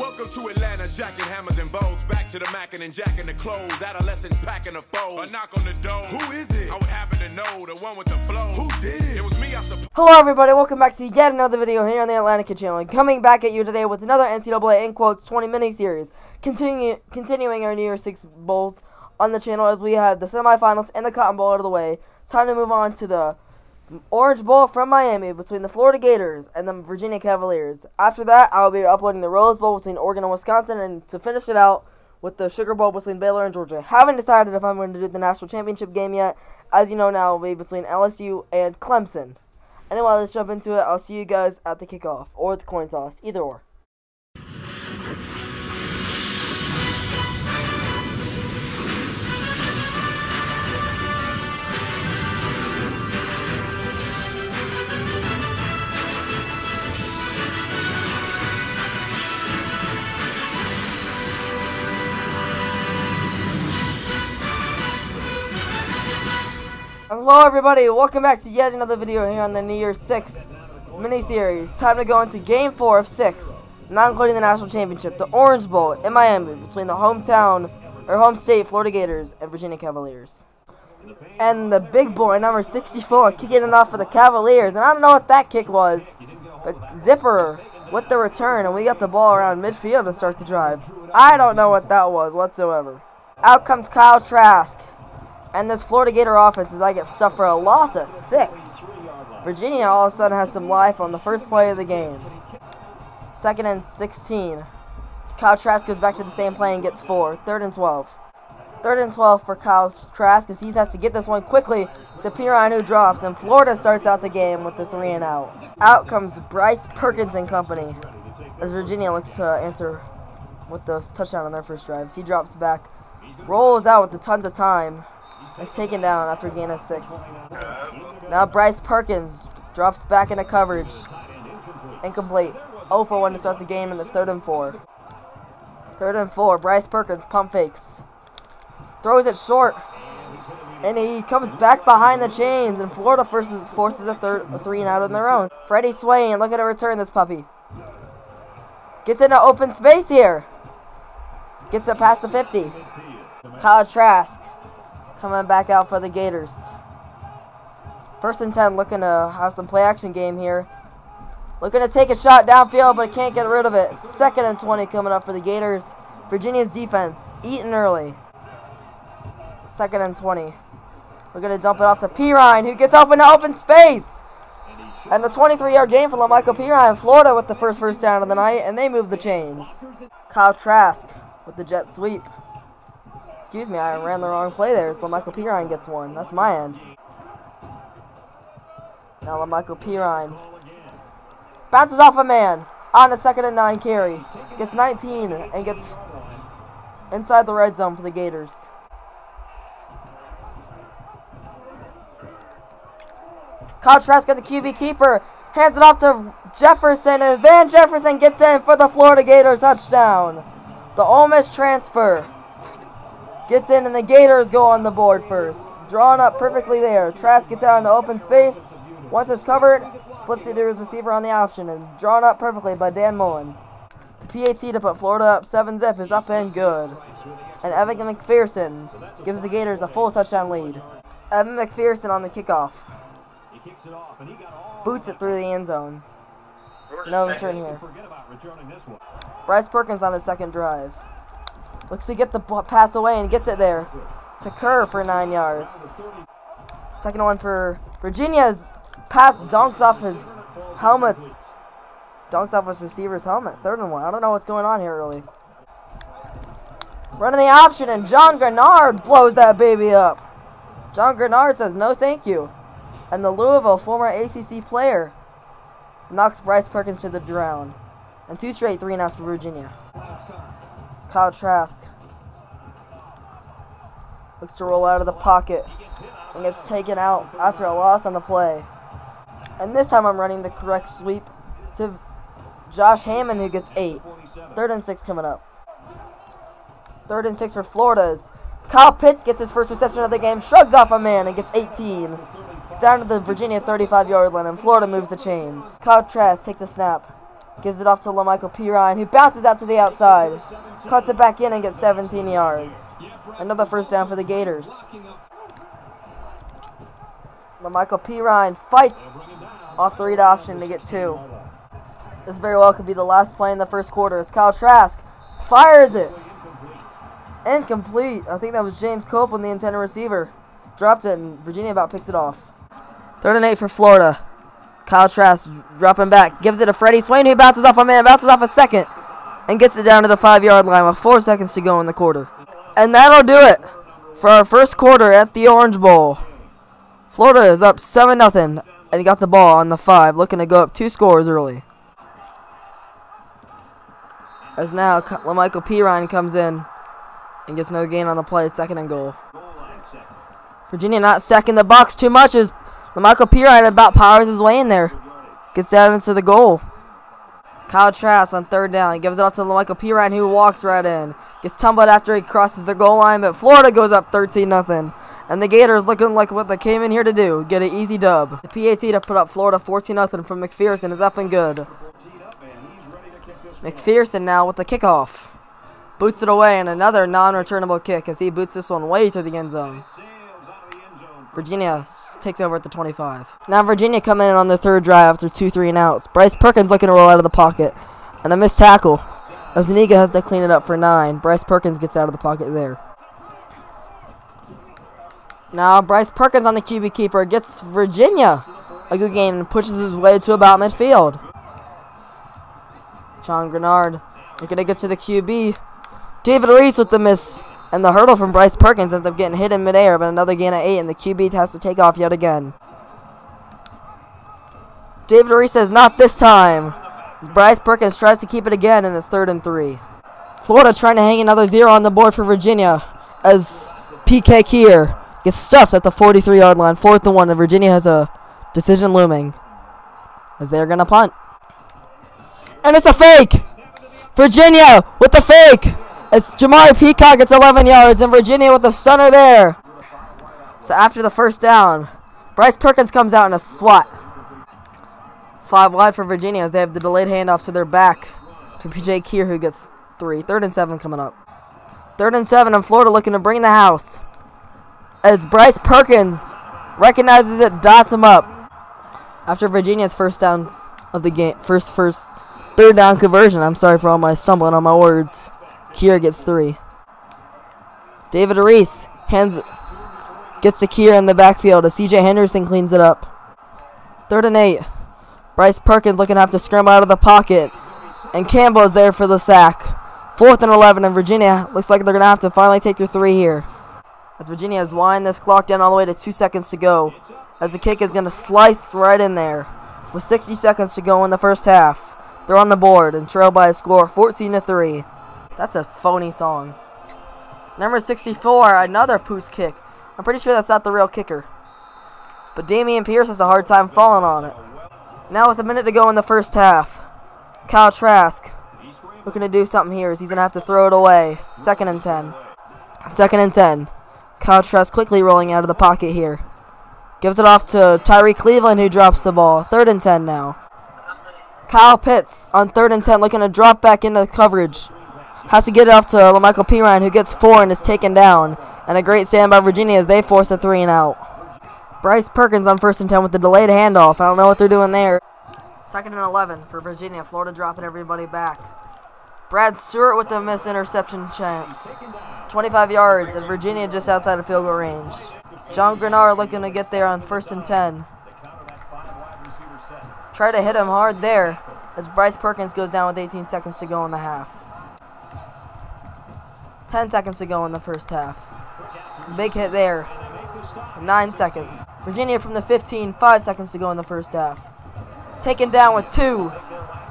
Welcome to Atlanta, jacking hammers and bows. Back to the mackin' and jacking the clothes. Adolescents packing the foes. A knock on the door. Who is it? I would happen to know the one with the flow. Who did it? It was me, I suppose. Hello everybody, welcome back to yet another video here on the Atlanta Kid channel. Coming back at you today with another NCAA in quotes 20 mini series. Continue, continuing our New Year's Six Bowls on the channel as we have the semifinals and the Cotton Bowl out of the way. Time to move on to the Orange Bowl from Miami between the Florida Gators and the Virginia Cavaliers. After that, I'll be uploading the Rose Bowl between Oregon and Wisconsin, and to finish it out with the Sugar Bowl between Baylor and Georgia. Haven't decided if I'm going to do the national championship game yet. As you know now, it'll be between LSU and Clemson. Anyway, let's jump into it. I'll see you guys at the kickoff or the coin toss, either or. Hello everybody, welcome back to yet another video here on the New Year's 6 mini-series. Time to go into Game 4 of 6, not including the National Championship, the Orange Bowl in Miami between the hometown, or home state, Florida Gators and Virginia Cavaliers. And the big boy, number 64, kicking it off for the Cavaliers, and I don't know what that kick was, but Zipper with the return, and we got the ball around midfield to start the drive. I don't know what that was whatsoever. Out comes Kyle Trask. And this Florida Gator offense is I get stuff for a loss of six. Virginia all of a sudden has some life on the first play of the game. Second and 16. Kyle Trask goes back to the same play and gets four. Third and 12. Third and 12 for Kyle Trask as he has to get this one quickly to Perine who drops. And Florida starts out the game with the three and out. Out comes Bryce Perkins and company as Virginia looks to answer with the touchdown on their first drives. He drops back, rolls out with the tons of time. It's taken down after a gain of six. Now Bryce Perkins drops back into coverage. Incomplete. 0 for 1 to start the game, and it's third and four. Third and four. Bryce Perkins pump fakes. Throws it short. And he comes back behind the chains, and Florida forces, forces a, third, a three and out on their own. Freddie Swain, look at a return this puppy. Gets into open space here. Gets it past the 50. Kyle Trask coming back out for the Gators. First and 10 looking to have some play action game here. Looking to take a shot downfield, but can't get rid of it. Second and 20 coming up for the Gators. Virginia's defense eating early. Second and 20. We're going to dump it off to Perine, who gets open to open space. And the 23-yard game for LaMichael Perine. Florida with the first first down of the night, and they move the chains. Kyle Trask with the jet sweep. Excuse me, I ran the wrong play there. So Michael Perine gets one. That's my end. Now Michael Perine bounces off a man on a second and nine carry. Gets 19 and gets inside the red zone for the Gators. Kyle Trask got the QB keeper. Hands it off to Jefferson, and Van Jefferson gets in for the Florida Gators touchdown. The Ole Miss transfer. Gets in and the Gators go on the board first. Drawn up perfectly there. Trask gets out into open space. Once it's covered, flips it to his receiver on the option and drawn up perfectly by Dan Mullen. The PAT to put Florida up 7 zip is up and good. And Evan McPherson gives the Gators a full touchdown lead. Evan McPherson on the kickoff. Boots it through the end zone. No return here. Bryce Perkins on the second drive. Looks to get the pass away and gets it there to Kerr for nine yards. Second one for Virginia's pass dunks off his helmets. Dunks off his receiver's helmet. Third and one. I don't know what's going on here really. Running the option and John Greenard blows that baby up. John Greenard says no thank you. And the Louisville former ACC player knocks Bryce Perkins to the ground. And two straight three and out for Virginia. Kyle Trask looks to roll out of the pocket and gets taken out after a loss on the play. And this time I'm running the correct sweep to Josh Hammond who gets eight. Third and six coming up. Third and six for Florida's. Kyle Pitts gets his first reception of the game, shrugs off a man and gets 18. Down to the Virginia 35 yard line and Florida moves the chains. Kyle Trask takes a snap. Gives it off to LaMichael Perine, who bounces out to the outside. Cuts it back in and gets 17 yards. Another first down for the Gators. LaMichael Perine fights off the read option to get two. This very well could be the last play in the first quarter as Kyle Trask fires it. Incomplete. I think that was James Copeland, the intended receiver. Dropped it, and Virginia about picks it off. Third and eight for Florida. Kyle Trask dropping back. Gives it to Freddie Swain, who bounces off a man, bounces off a second, and gets it down to the five yard line with four seconds to go in the quarter. And that'll do it for our first quarter at the Orange Bowl. Florida is up 7 0, and he got the ball on the five, looking to go up two scores early. As now, LaMichael Perine comes in and gets no gain on the play, second and goal. Virginia not sacking the box too much as LaMichael Perine about powers his way in there. Gets down into the goal. Kyle Trask on third down. He gives it off to LaMichael Perine who walks right in. Gets tumbled after he crosses the goal line, but Florida goes up 13 0 And the Gators looking like what they came in here to do. Get an easy dub. The PAT to put up Florida 14 0 from McPherson is up and good. McPherson now with the kickoff. Boots it away and another non-returnable kick as he boots this one way to the end zone. Virginia takes over at the 25. Now Virginia coming in on the third drive after two three and outs. Bryce Perkins looking to roll out of the pocket. And a missed tackle. As Zuniga has to clean it up for nine. Bryce Perkins gets out of the pocket there. Now Bryce Perkins on the QB keeper gets Virginia a good game and pushes his way to about midfield. John Greenard looking to get to the QB. David Reese with the miss. And the hurdle from Bryce Perkins ends up getting hit in midair, but another gain of 8, and the QB has to take off yet again. David Reese says, not this time. As Bryce Perkins tries to keep it again, and it's third and three. Florida trying to hang another zero on the board for Virginia, as PK Kier gets stuffed at the 43-yard line, fourth and one, and Virginia has a decision looming, as they're going to punt. And it's a fake! Virginia with the fake! As Jamari Peacock gets 11 yards and Virginia with the stunner there. So after the first down, Bryce Perkins comes out in a swat. Five wide for Virginia as they have the delayed handoff to their back to PK Kier who gets three. Third and seven coming up. Third and seven and Florida looking to bring the house. As Bryce Perkins recognizes it, dots him up. After Virginia's first down of the game, first first third down conversion. I'm sorry for all my stumbling on my words. Kier gets three. David Reese hands gets to Kier in the backfield as CJ Henderson cleans it up. Third and eight. Bryce Perkins looking to have to scramble out of the pocket. And Campbell is there for the sack. Fourth and 11, and Virginia looks like they're going to have to finally take their three here. As Virginia has wind this clock down all the way to two seconds to go. As the kick is going to slice right in there. With 60 seconds to go in the first half. They're on the board and trail by a score 14 to 3. That's a phony song. Number 64, another pooch kick. I'm pretty sure that's not the real kicker. But Damian Pierce has a hard time falling on it. Now with a minute to go in the first half. Kyle Trask looking to do something here he's going to have to throw it away. Second and 10. Second and 10. Kyle Trask quickly rolling out of the pocket here. Gives it off to Tyree Cleveland who drops the ball. Third and 10 now. Kyle Pitts on third and 10 looking to drop back into coverage. Has to get it off to LaMichael Perine, who gets four and is taken down. And a great stand by Virginia as they force a three and out. Bryce Perkins on first and 10 with the delayed handoff. I don't know what they're doing there. Second and 11 for Virginia. Florida dropping everybody back. Brad Stewart with the miss interception chance. 25 yards, and Virginia just outside of field goal range. John Greenard looking to get there on first and 10. Try to hit him hard there as Bryce Perkins goes down with 18 seconds to go in the half. 10 seconds to go in the first half. Big hit there. 9 seconds. Virginia from the 15, 5 seconds to go in the first half. Taken down with 2.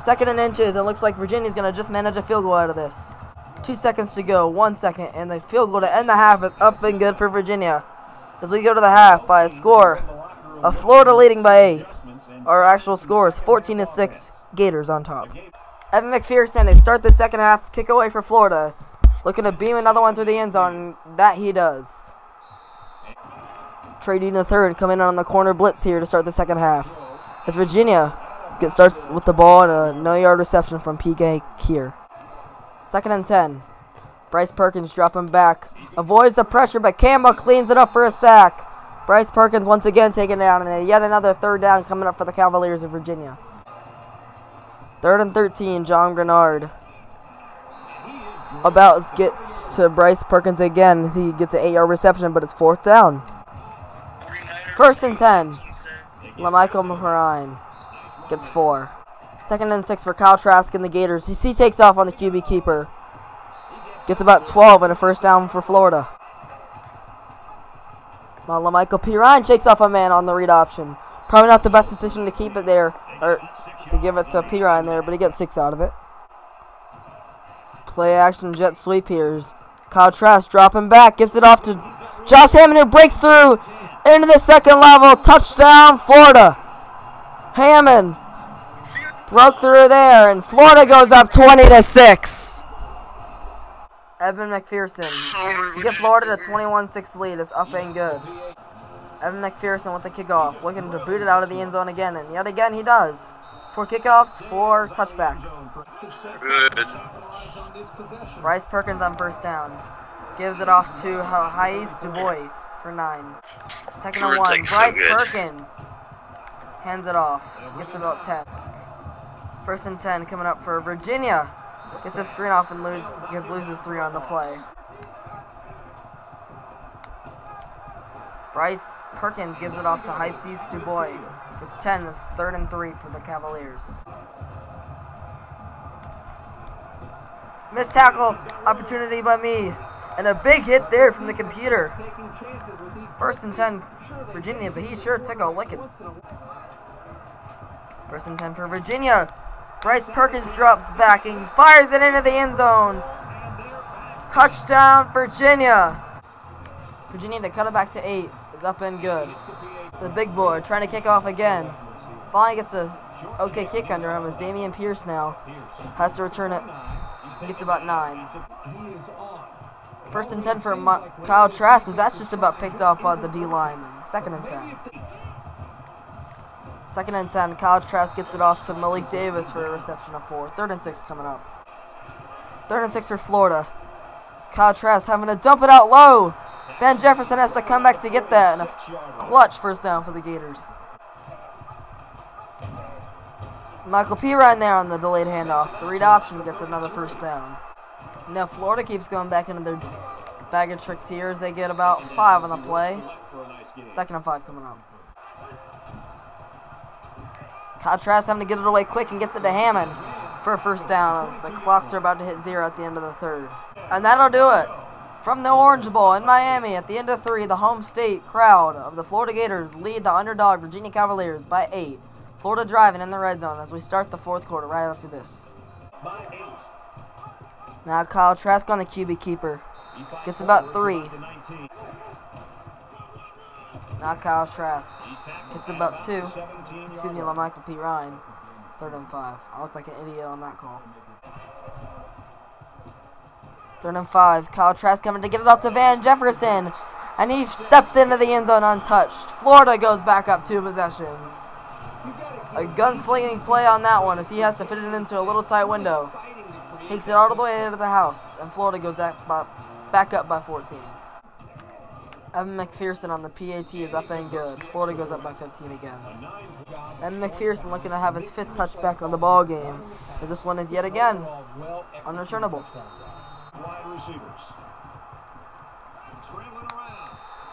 Second and inches. It looks like Virginia's going to just manage a field goal out of this. 2 seconds to go. 1 second. And the field goal to end the half is up and good for Virginia. As we go to the half by a score of Florida leading by 8. Our actual score is 14 to 6. Gators on top. Evan McPherson, they start the second half. Kick away for Florida. Looking to beam another one through the end zone. That he does. Trey Dean the third, coming in on the corner blitz here to start the second half. As Virginia get starts with the ball and a no yard reception from PK Kier. Second and 10. Bryce Perkins dropping back. Avoids the pressure, but Campbell cleans it up for a sack. Bryce Perkins once again taken down, and yet another third down coming up for the Cavaliers of Virginia. Third and 13, John Greenard. About gets to Bryce Perkins again as he gets an 8 yard reception, but it's fourth down. First and 10. LaMichael Perine gets 4. Second and 6 for Kyle Trask and the Gators. He, takes off on the QB keeper. Gets about 12 and a first down for Florida. Well, LaMichael Perine shakes off a man on the read option. Probably not the best decision to keep it there, or to give it to Perine there, but he gets 6 out of it. Play action jet sweep here. Kyle Trask dropping back, gives it off to Josh Hammond who breaks through into the second level. Touchdown, Florida. Hammond broke through there, and Florida goes up 20 to 6. Evan McPherson to get Florida to 21-6 lead is up and good. Evan McPherson with the kickoff, looking to boot it out of the end zone again, and yet again he does. Four kickoffs, four touchbacks. Good. Bryce Perkins on first down. Gives it off to Hayes DuBois for nine. Second and one. Take's so Bryce. Perkins hands it off. Gets about 10. First and 10 coming up for Virginia. Gets a screen off and lose, loses three on the play. Bryce Perkins gives it off to Hayes DuBois. It's 10. It's third and three for the Cavaliers. Missed tackle opportunity by me. And a big hit there from the computer. First and 10, Virginia, but he sure took a licking. First and 10 for Virginia. Bryce Perkins drops back and fires it into the end zone. Touchdown, Virginia. Virginia to cut it back to 8 is up and good. The big boy trying to kick off again. Finally gets a okay kick under him as Damian Pierce now has to return it. Gets about 9. First and 10 for Kyle Trask, because that's just about picked off by the D lineman. Second and 10. Second and 10, Kyle Trask gets it off to Malik Davis for a reception of 4. Third and 6 coming up. Third and 6 for Florida. Kyle Trask having to dump it out low. Van Jefferson has to come back to get that, and a clutch first down for the Gators. Michael P. right there on the delayed handoff. The read option gets another first down. Now Florida keeps going back into their bag of tricks here as they get about five on the play. Second and five coming up. Kyle Trask having to get it away quick and gets it to Hammond for a first down as the clocks are about to hit zero at the end of the third. And that'll do it. From the Orange Bowl in Miami at the end of three, the home state crowd of the Florida Gators lead the underdog Virginia Cavaliers by eight. Florida driving in the red zone as we start the fourth quarter right after this. By eight. Now Kyle Trask on the QB keeper. Gets about three. Now Kyle Trask. Gets about two. Excuse me, Michael Perine. Third and five. I look like an idiot on that call. Third and five. Kyle Trask coming to get it out to Van Jefferson. And he steps into the end zone untouched. Florida goes back up two possessions. A gunslinging play on that one as he has to fit it into a little side window. Takes it all the way into the house. And Florida goes back, by, back up by 14. Evan McPherson on the PAT is up and good. Florida goes up by 15 again. Evan McPherson looking to have his fifth touchback on the ball game. As this one is yet again unreturnable.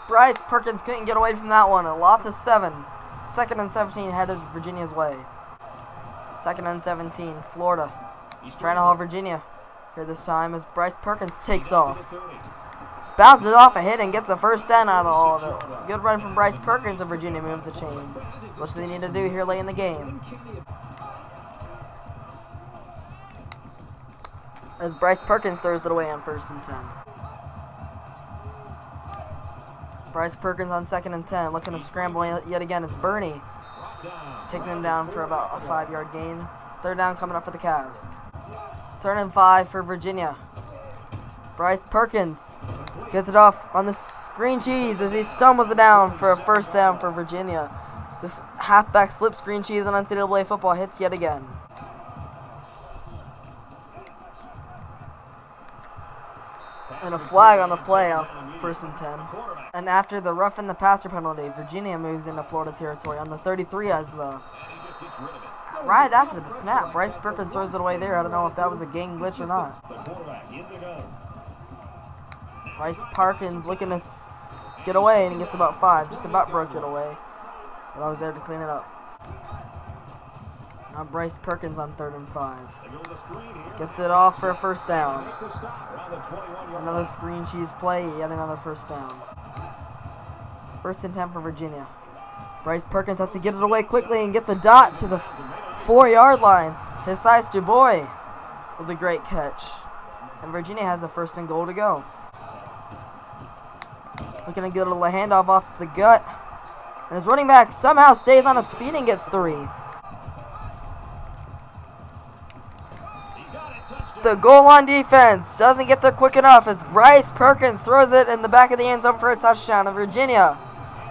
Bryce Perkins couldn't get away from that one. A loss of seven. Second and 17 headed Virginia's way. Second and 17, Florida. He's Trying to hold Virginia here this time as Bryce Perkins takes off. Bounces off a hit and gets the first down out of all of it. Good run from Bryce Perkins and Virginia moves the chains. What do they need to do here late in the game? As Bryce Perkins throws it away on first and 10. Bryce Perkins on second and 10, looking to scramble yet again. It's Bernie. Takes him down for about a five yard gain. Third down coming up for the Cavs. Third and five for Virginia. Bryce Perkins gets it off on the screen cheese as he stumbles it down for a first down for Virginia. This halfback slip screen cheese on NCAA football hits yet again. And a flag on the play of first and 10. And after the rough in the passer penalty, Virginia moves into Florida territory on the 33 as the right after the snap. Bryce Perkins throws it away there. I don't know if that was a game glitch or not. Bryce Perkins looking to get away and he gets about five. Just about broke it away. But I was there to clean it up. Now Bryce Perkins on third and five. Gets it off for a first down. Another screen cheese play, yet another first down. First and 10 for Virginia. Bryce Perkins has to get it away quickly and gets a dot to the four yard line. Hasise Dubois with a great catch. And Virginia has a first and goal to go. Looking to get a little handoff off the gut. And his running back somehow stays on his feet and gets three. The goal line defense doesn't get there quick enough as Bryce Perkins throws it in the back of the end zone for a touchdown. And Virginia,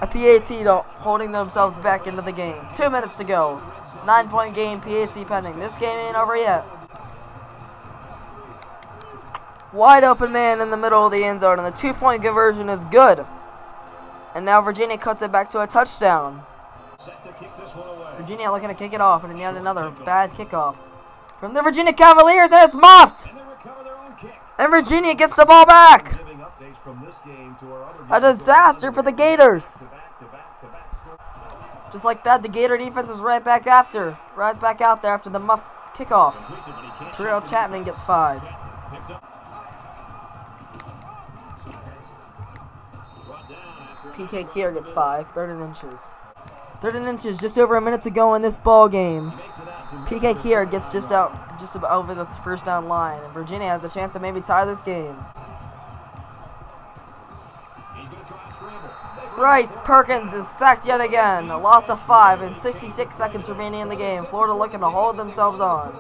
a PAT holding themselves back into the game. Two minutes to go. Nine point game, PAT pending. This game ain't over yet. Wide open man in the middle of the end zone, and the two point conversion is good. And now Virginia cuts it back to a touchdown. Virginia looking to kick it off, and yet another bad kickoff from the Virginia Cavaliers, and it's muffed. And Virginia gets the ball back. A disaster for the Gators. Just like that, the Gator defense is right back after, right back out there after the muff kickoff. Terrell Chatman gets five. PK Kier gets five, third and inches. Third and inches, just over a minute to go in this ball game. PK Kier gets just out, just over the first down line, and Virginia has a chance to maybe tie this game. Bryce Perkins is sacked yet again. A loss of five and 66 seconds remaining in the game. Florida looking to hold themselves on.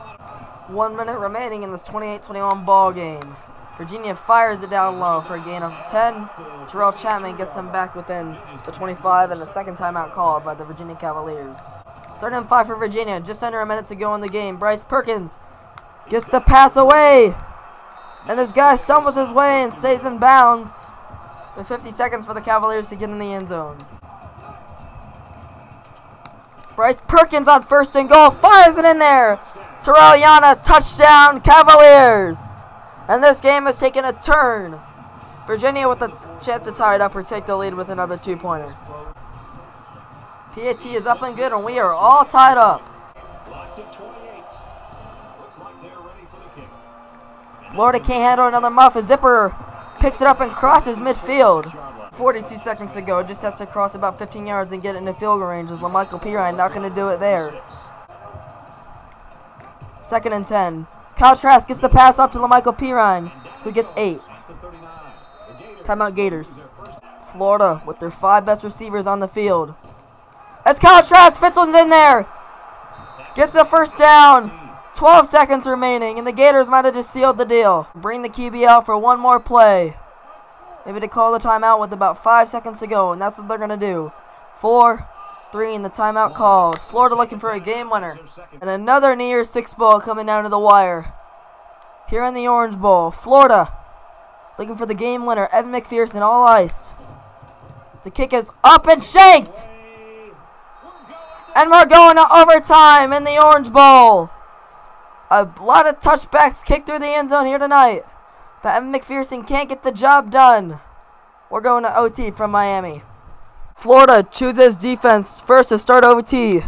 One minute remaining in this 28-21 ball game. Virginia fires it down low for a gain of 10. Terrell Chatman gets him back within the 25 and a second timeout called by the Virginia Cavaliers. Third and five for Virginia. Just under a minute to go in the game. Bryce Perkins gets the pass away. And his guy stumbles his way and stays in bounds. With 50 seconds for the Cavaliers to get in the end zone. Bryce Perkins on first and goal. Fires it in there. Terrell Jana, touchdown, Cavaliers. And this game has taken a turn. Virginia with a chance to tie it up or take the lead with another two-pointer. PAT is up and good, and we are all tied up. Florida can't handle another muff. A zipper picks it up and crosses midfield. 42 seconds to go. Just has to cross about 15 yards and get into field goal range. Is Lamichael Perine not going to do it there? Second and 10. Kyle Trask gets the pass off to Lamichael Perine, who gets 8. Timeout Gators. Florida with their five best receivers on the field. As Kyle Trask, in there. Gets the first down. 12 seconds remaining, and the Gators might have just sealed the deal. Bring the QB out for one more play. Maybe to call the timeout with about five seconds to go, and that's what they're going to do. Four, three, and the timeout called. Florida looking for a game winner. And another New Year's Six Bowl coming down to the wire. Here in the Orange Bowl, Florida looking for the game winner. Evan McPherson all iced. The kick is up and shanked. And we're going to overtime in the Orange Bowl. A lot of touchbacks kicked through the end zone here tonight. But Evan McPherson can't get the job done. We're going to OT from Miami. Florida chooses defense first to start OT.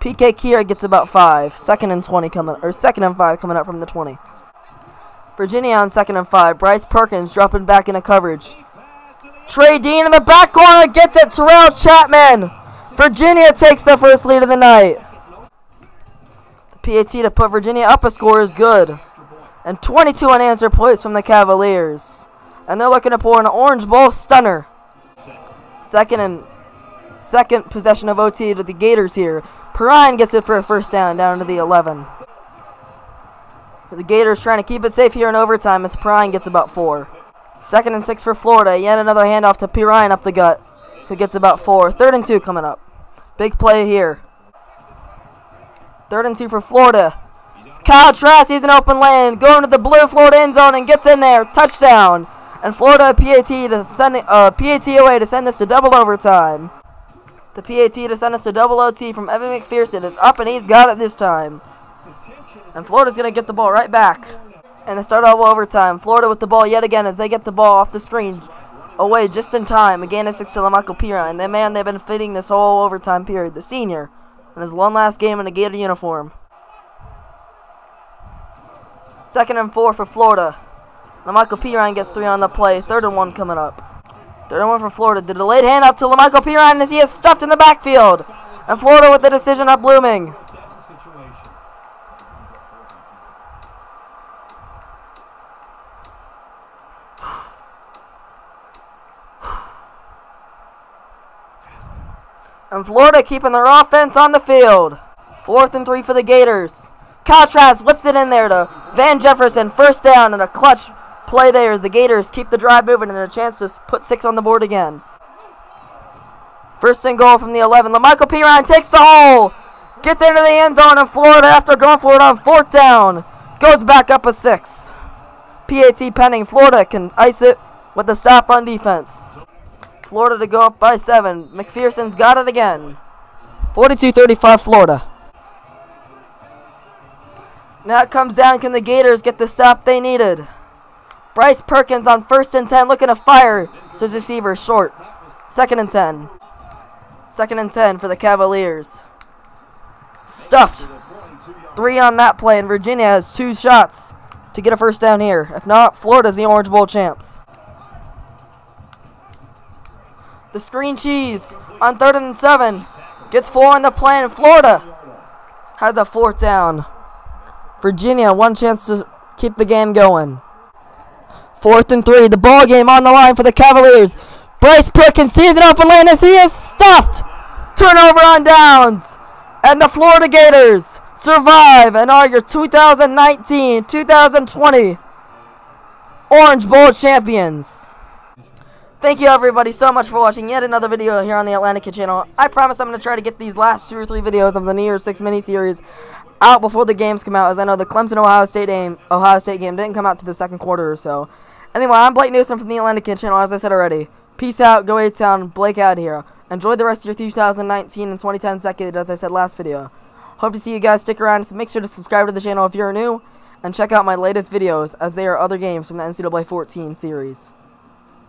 PK Kier gets about five. Second and 20 coming, or second and five coming up from the 20. Virginia on second and five. Bryce Perkins dropping back into coverage. Trey Dean in the back corner gets it. Terrell Chatman. Virginia takes the first lead of the night. The PAT to put Virginia up a score is good. And 22 unanswered points from the Cavaliers. And they're looking to pour an Orange Bowl stunner. Second and second possession of OT to the Gators here. Perine gets it for a first down down to the 11. The Gators trying to keep it safe here in overtime as Perine gets about four. Second and six for Florida. Yet another handoff to Perine up the gut, who gets about four. Third and two coming up. Big play here. Third and two for Florida. Kyle Trask sees an open lane, going to the blue Florida end zone and gets in there. Touchdown. And Florida PAT to send uh, PAT away to send this to double overtime. The PAT to send us to double OT from Evan McPherson is up and he's got it this time. And Florida's going to get the ball right back. And it started double overtime. Florida with the ball yet again as they get the ball off the screen away just in time. Again, it's six to Lamichael Perine. The man they've been fitting this whole overtime period, the senior, in his one last game in a Gator uniform. Second and four for Florida. Lamichael Perine gets three on the play. Third and one coming up. Third and one for Florida. The delayed handoff to Lamichael Perine as he is stuffed in the backfield. And Florida with the decision up blooming. And Florida keeping their offense on the field. Fourth and three for the Gators. Kyle whips it in there to Van Jefferson. First down and a clutch play there as the Gators keep the drive moving and a chance to put six on the board again. First and goal from the 11. LaMichael Perine takes the hole. Gets into the end zone and Florida after going for it on fourth down. Goes back up a six. PAT pending. Florida can ice it with the stop on defense. Florida to go up by seven. McPherson's got it again. 42-35 Florida. Now it comes down. Can the Gators get the stop they needed? Bryce Perkins on first and 10 looking to fire to his receiver short. Second and 10. Second and 10 for the Cavaliers. Stuffed. Three on that play, and Virginia has two shots to get a first down here. If not, Florida's the Orange Bowl champs. The screen cheese on third and seven. Gets four on the play, and Florida has a fourth down. Virginia, one chance to keep the game going. Fourth and three. The ball game on the line for the Cavaliers. Bryce Perkins sees it up lane as he is stuffed. Turnover on downs. And the Florida Gators survive and are your 2019-2020 Orange Bowl champions. Thank you everybody so much for watching yet another video here on the Atlanta Kid channel. I promise I'm going to try to get these last two or three videos of the New Year's 6 mini-series out before the games come out, as I know the Clemson-Ohio State game, Ohio State game didn't come out to the second quarter or so. Anyway, I'm Blake Newsom from the Atlanta Kid channel, as I said already. Peace out, go A-Town, Blake out here. Enjoy the rest of your 2019 and 2010 decade, as I said last video. Hope to see you guys stick around, so make sure to subscribe to the channel if you're new, and check out my latest videos, as they are other games from the NCAA 14 series.